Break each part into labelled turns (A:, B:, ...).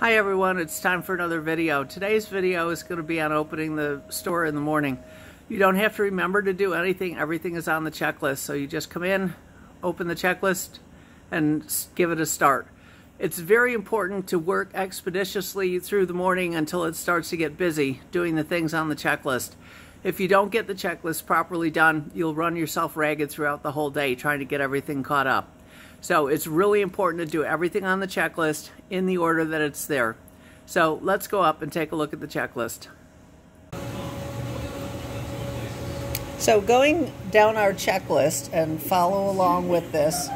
A: Hi everyone, it's time for another video. Today's video is going to be on opening the store in the morning. You don't have to remember to do anything, everything is on the checklist. So you just come in, open the checklist, and give it a start. It's very important to work expeditiously through the morning until it starts to get busy doing the things on the checklist. If you don't get the checklist properly done, you'll run yourself ragged throughout the whole day trying to get everything caught up. So it's really important to do everything on the checklist in the order that it's there. So let's go up and take a look at the checklist. So going down our checklist and follow along with this,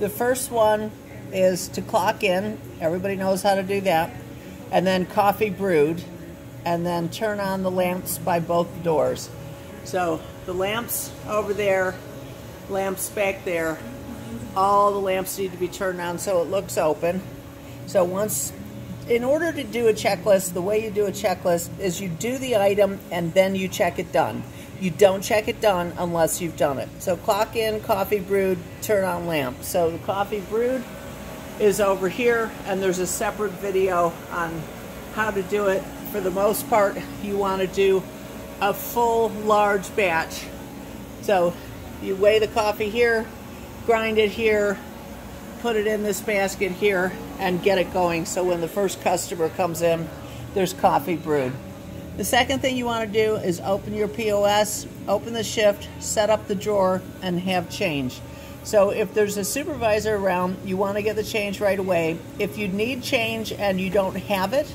A: the first one is to clock in. Everybody knows how to do that. And then coffee brewed. And then turn on the lamps by both doors. So the lamps over there, lamps back there, all the lamps need to be turned on so it looks open. So once, in order to do a checklist, the way you do a checklist is you do the item and then you check it done. You don't check it done unless you've done it. So clock in, coffee brewed, turn on lamp. So the coffee brewed is over here and there's a separate video on how to do it. For the most part, you want to do a full large batch. So you weigh the coffee here, grind it here, put it in this basket here, and get it going so when the first customer comes in, there's coffee brewed. The second thing you want to do is open your POS, open the shift, set up the drawer, and have change. So if there's a supervisor around, you want to get the change right away. If you need change and you don't have it,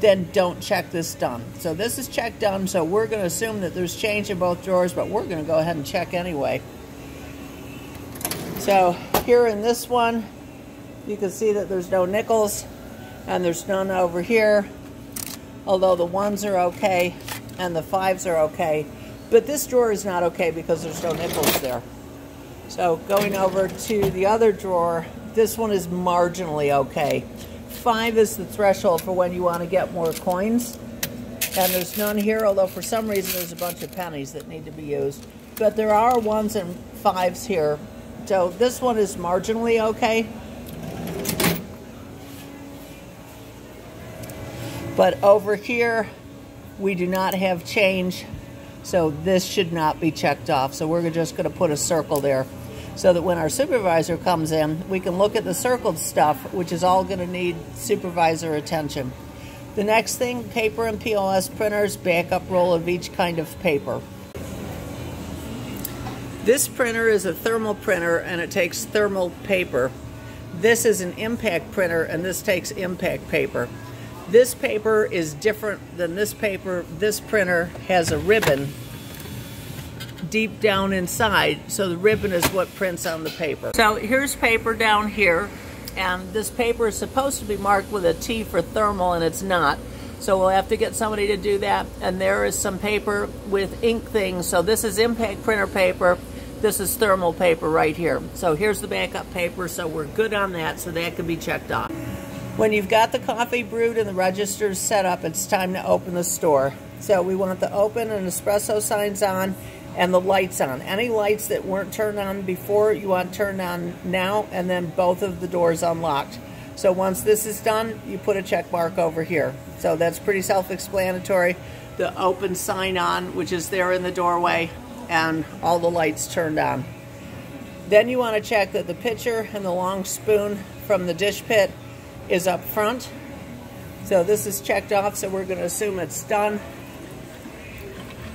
A: then don't check this done. So this is check done, so we're going to assume that there's change in both drawers, but we're going to go ahead and check anyway. So here in this one, you can see that there's no nickels and there's none over here, although the ones are okay and the fives are okay. But this drawer is not okay because there's no nickels there. So going over to the other drawer, this one is marginally okay. Five is the threshold for when you want to get more coins. And there's none here, although for some reason there's a bunch of pennies that need to be used. But there are ones and fives here so this one is marginally okay. But over here, we do not have change. So this should not be checked off. So we're just going to put a circle there so that when our supervisor comes in, we can look at the circled stuff, which is all going to need supervisor attention. The next thing, paper and POS printers, backup roll of each kind of paper. This printer is a thermal printer and it takes thermal paper. This is an impact printer and this takes impact paper. This paper is different than this paper. This printer has a ribbon deep down inside, so the ribbon is what prints on the paper. So here's paper down here, and this paper is supposed to be marked with a T for thermal, and it's not. So we'll have to get somebody to do that. And there is some paper with ink things. So this is impact printer paper. This is thermal paper right here. So here's the backup paper, so we're good on that, so that can be checked off. When you've got the coffee brewed and the registers set up, it's time to open the store. So we want the open and espresso signs on and the lights on. Any lights that weren't turned on before, you want turned on now, and then both of the doors unlocked. So once this is done, you put a check mark over here. So that's pretty self-explanatory. The open sign on, which is there in the doorway, and all the lights turned on. Then you want to check that the pitcher and the long spoon from the dish pit is up front. So this is checked off, so we're going to assume it's done.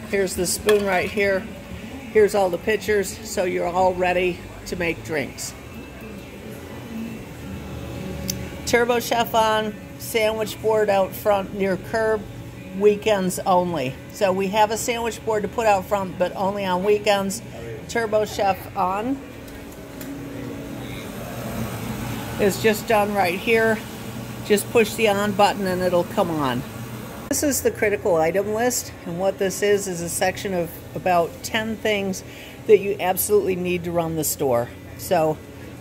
A: Here's the spoon right here. Here's all the pitchers, so you're all ready to make drinks. Turbo Chef on, sandwich board out front near curb, weekends only. So we have a sandwich board to put out front, but only on weekends. Turbo Chef on is just done right here. Just push the on button and it'll come on. This is the critical item list, and what this is is a section of about 10 things that you absolutely need to run the store. So,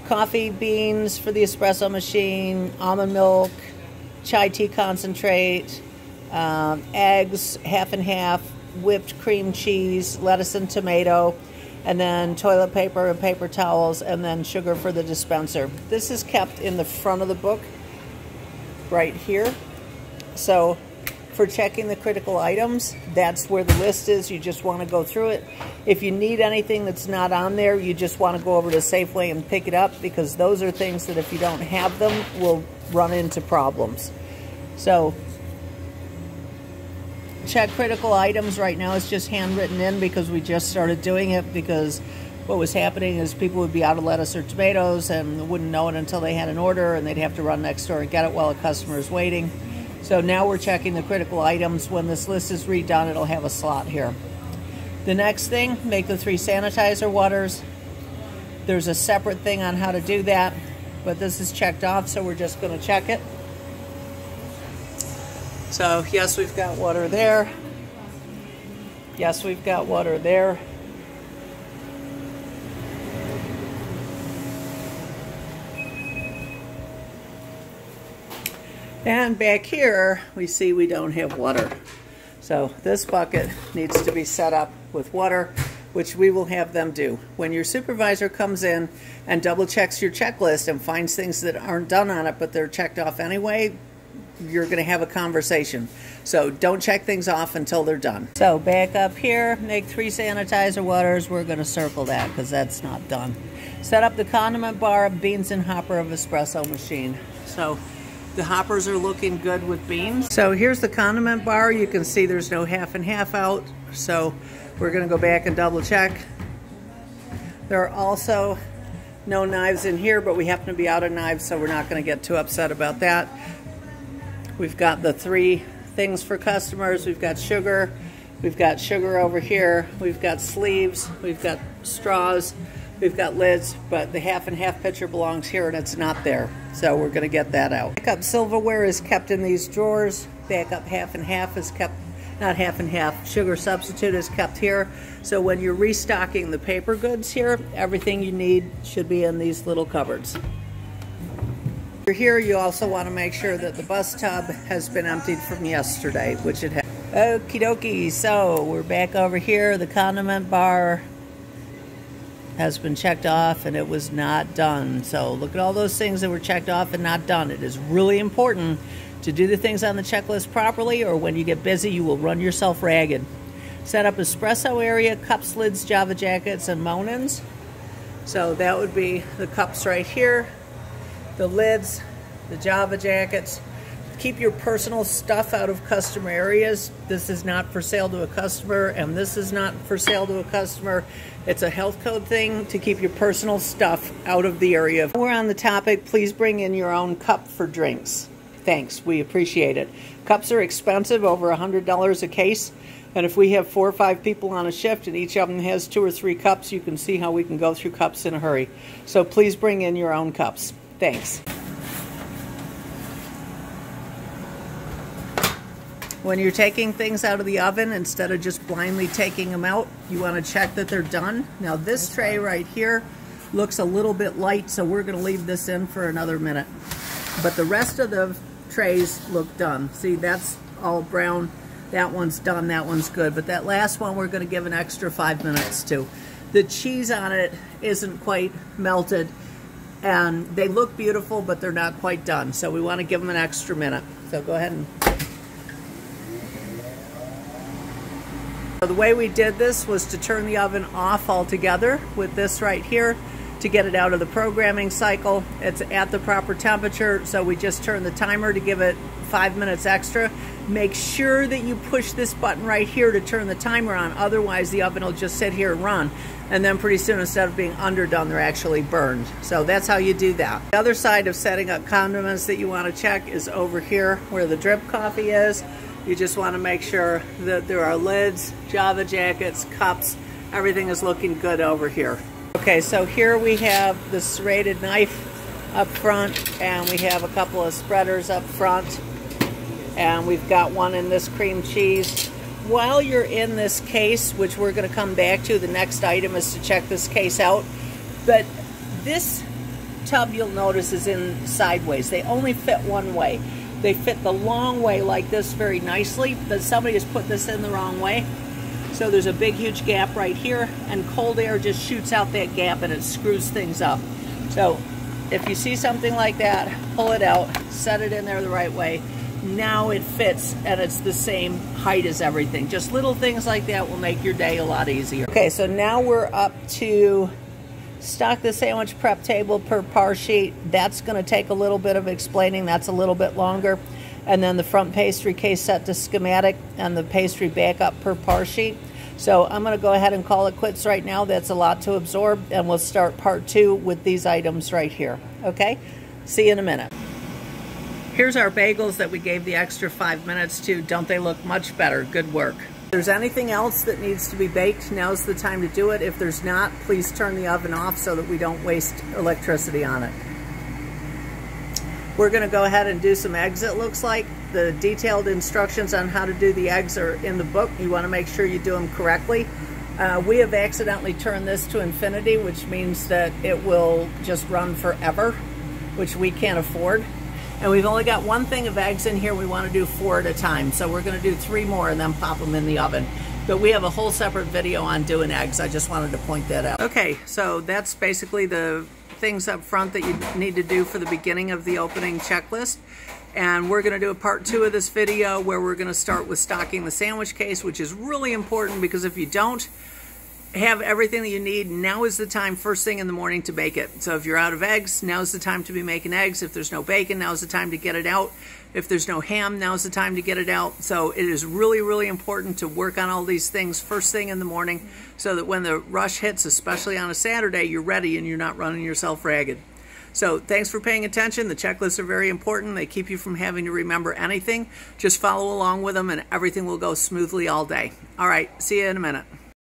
A: coffee beans for the espresso machine, almond milk, chai tea concentrate, um, eggs, half and half, whipped cream cheese, lettuce and tomato, and then toilet paper and paper towels, and then sugar for the dispenser. This is kept in the front of the book. right here. So for checking the critical items, that's where the list is. You just want to go through it. If you need anything that's not on there, you just want to go over to Safeway and pick it up because those are things that if you don't have them, will run into problems. So check critical items right now. It's just handwritten in because we just started doing it because what was happening is people would be out of lettuce or tomatoes and wouldn't know it until they had an order and they'd have to run next door and get it while a customer is waiting. So now we're checking the critical items. When this list is redone, it'll have a slot here. The next thing, make the three sanitizer waters. There's a separate thing on how to do that, but this is checked off, so we're just gonna check it. So yes, we've got water there. Yes, we've got water there. And back here, we see we don't have water. So this bucket needs to be set up with water, which we will have them do. When your supervisor comes in and double checks your checklist and finds things that aren't done on it, but they're checked off anyway, you're going to have a conversation. So don't check things off until they're done. So back up here, make three sanitizer waters. We're going to circle that because that's not done. Set up the condiment bar, beans and hopper of espresso machine. So the hoppers are looking good with beans. So here's the condiment bar. You can see there's no half and half out. So we're gonna go back and double check. There are also no knives in here, but we happen to be out of knives, so we're not gonna get too upset about that. We've got the three things for customers. We've got sugar, we've got sugar over here, we've got sleeves, we've got straws, We've got lids, but the half and half pitcher belongs here and it's not there. So we're gonna get that out. Backup silverware is kept in these drawers. Backup half and half is kept, not half and half, sugar substitute is kept here. So when you're restocking the paper goods here, everything you need should be in these little cupboards. Here you also want to make sure that the bus tub has been emptied from yesterday, which it has. Okie dokie, so we're back over here, the condiment bar, has been checked off and it was not done. So look at all those things that were checked off and not done. It is really important to do the things on the checklist properly or when you get busy you will run yourself ragged. Set up espresso area, cups, lids, Java jackets, and Monins. So that would be the cups right here, the lids, the Java jackets, keep your personal stuff out of customer areas. This is not for sale to a customer, and this is not for sale to a customer. It's a health code thing to keep your personal stuff out of the area. We're on the topic, please bring in your own cup for drinks. Thanks, we appreciate it. Cups are expensive, over $100 a case. And if we have four or five people on a shift and each of them has two or three cups, you can see how we can go through cups in a hurry. So please bring in your own cups. Thanks. When you're taking things out of the oven, instead of just blindly taking them out, you want to check that they're done. Now this tray right here looks a little bit light, so we're going to leave this in for another minute. But the rest of the trays look done. See, that's all brown. That one's done, that one's good. But that last one we're going to give an extra five minutes to. The cheese on it isn't quite melted, and they look beautiful, but they're not quite done. So we want to give them an extra minute. So go ahead and So The way we did this was to turn the oven off altogether with this right here to get it out of the programming cycle. It's at the proper temperature, so we just turn the timer to give it five minutes extra. Make sure that you push this button right here to turn the timer on, otherwise the oven will just sit here and run. And then pretty soon, instead of being underdone, they're actually burned. So that's how you do that. The other side of setting up condiments that you want to check is over here where the drip coffee is. You just want to make sure that there are lids, Java jackets, cups, everything is looking good over here. Okay, so here we have the serrated knife up front and we have a couple of spreaders up front and we've got one in this cream cheese. While you're in this case, which we're going to come back to, the next item is to check this case out. But this tub you'll notice is in sideways. They only fit one way. They fit the long way like this very nicely, but somebody has put this in the wrong way. So there's a big, huge gap right here, and cold air just shoots out that gap and it screws things up. So if you see something like that, pull it out, set it in there the right way. Now it fits and it's the same height as everything. Just little things like that will make your day a lot easier. Okay, so now we're up to stock the sandwich prep table per par sheet. That's going to take a little bit of explaining. That's a little bit longer. And then the front pastry case set to schematic and the pastry backup per par sheet. So I'm going to go ahead and call it quits right now. That's a lot to absorb. And we'll start part two with these items right here. Okay? See you in a minute. Here's our bagels that we gave the extra five minutes to. Don't they look much better? Good work. If there's anything else that needs to be baked, now's the time to do it. If there's not, please turn the oven off so that we don't waste electricity on it. We're gonna go ahead and do some eggs it looks like. The detailed instructions on how to do the eggs are in the book. You wanna make sure you do them correctly. Uh, we have accidentally turned this to infinity, which means that it will just run forever, which we can't afford. And we've only got one thing of eggs in here. We want to do four at a time. So we're going to do three more and then pop them in the oven. But we have a whole separate video on doing eggs. I just wanted to point that out. Okay, so that's basically the things up front that you need to do for the beginning of the opening checklist. And we're going to do a part two of this video where we're going to start with stocking the sandwich case, which is really important because if you don't, have everything that you need. Now is the time, first thing in the morning, to bake it. So if you're out of eggs, now's the time to be making eggs. If there's no bacon, now's the time to get it out. If there's no ham, now's the time to get it out. So it is really, really important to work on all these things first thing in the morning so that when the rush hits, especially on a Saturday, you're ready and you're not running yourself ragged. So thanks for paying attention. The checklists are very important. They keep you from having to remember anything. Just follow along with them and everything will go smoothly all day. All right, see you in a minute.